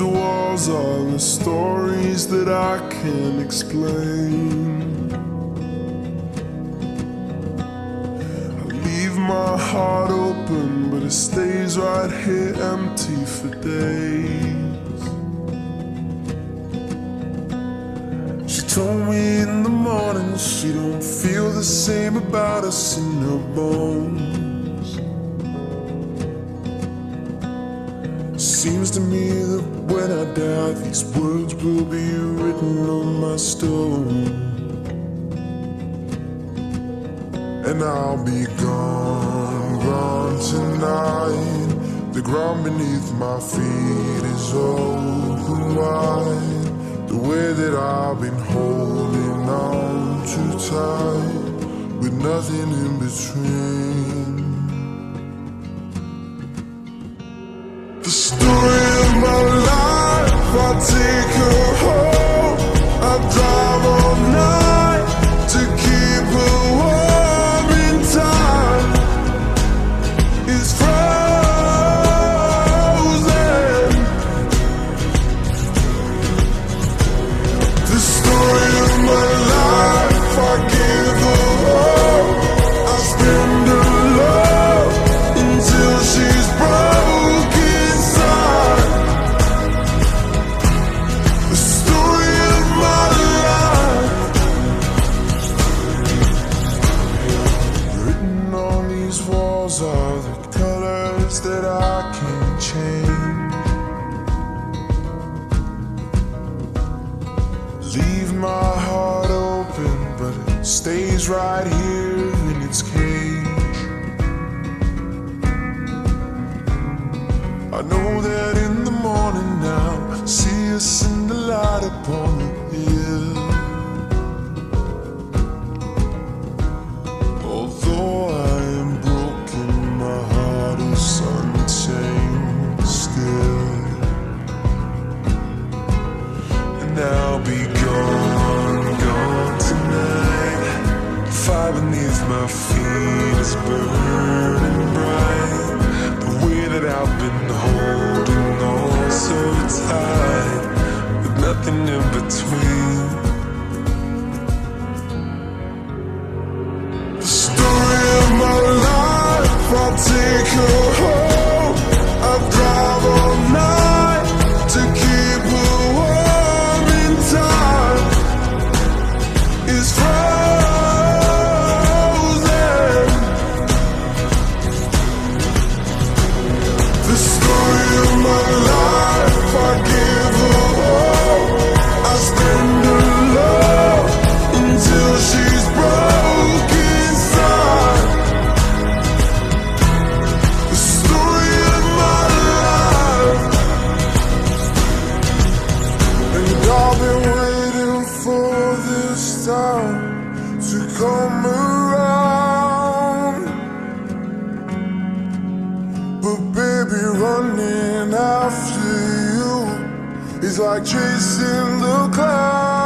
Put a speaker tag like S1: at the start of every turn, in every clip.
S1: walls are the stories that I can't explain. I leave my heart open, but it stays right here empty for days. She told me in the morning she don't feel the same about us in her bones. Seems to me that when I die, these words will be written on my stone. And I'll be gone, gone tonight. The ground beneath my feet is open wide. The way that I've been holding on too tight, with nothing in between. Are the colors that I can't change. Leave my heart open, but it stays right here in its cage. I know that in my feet is burning bright. The way that I've been holding on so tight, with nothing in between. Is like chasing the clouds.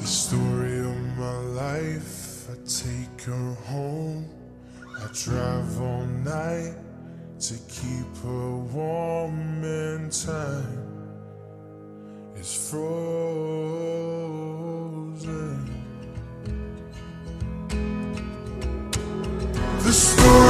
S1: The story of my life, I take her home. I drive all night to keep her warm in time. It's frozen. The story